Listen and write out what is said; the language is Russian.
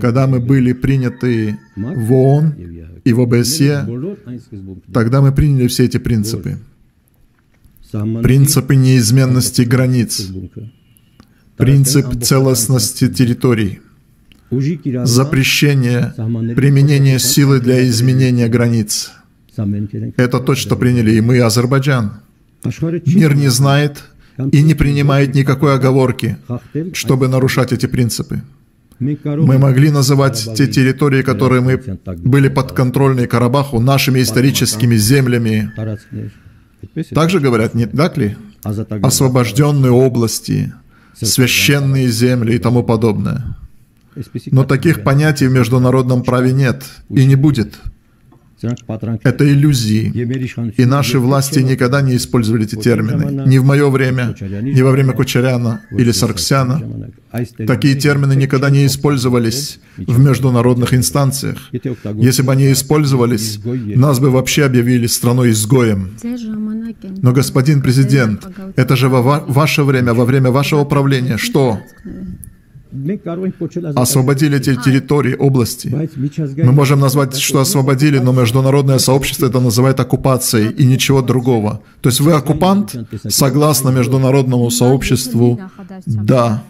когда мы были приняты в ООН и в ОБСЕ, тогда мы приняли все эти принципы. Принципы неизменности границ, принцип целостности территорий, запрещение применения силы для изменения границ. Это то, что приняли и мы, Азербайджан. Мир не знает и не принимает никакой оговорки, чтобы нарушать эти принципы. Мы могли называть те территории, которые мы были подконтрольны Карабаху, нашими историческими землями. Также говорят, не так ли? Освобожденные области, священные земли и тому подобное. Но таких понятий в международном праве нет и не будет. Это иллюзии. И наши власти никогда не использовали эти термины. Ни в мое время, ни во время Кучеряна или Сарксяна. Такие термины никогда не использовались в международных инстанциях. Если бы они использовались, нас бы вообще объявили страной-изгоем. Но, господин президент, это же во ваше время, во время вашего правления, что? Освободили эти территории, области. Мы можем назвать, что освободили, но международное сообщество это называет оккупацией и ничего другого. То есть вы оккупант, согласно международному сообществу, да.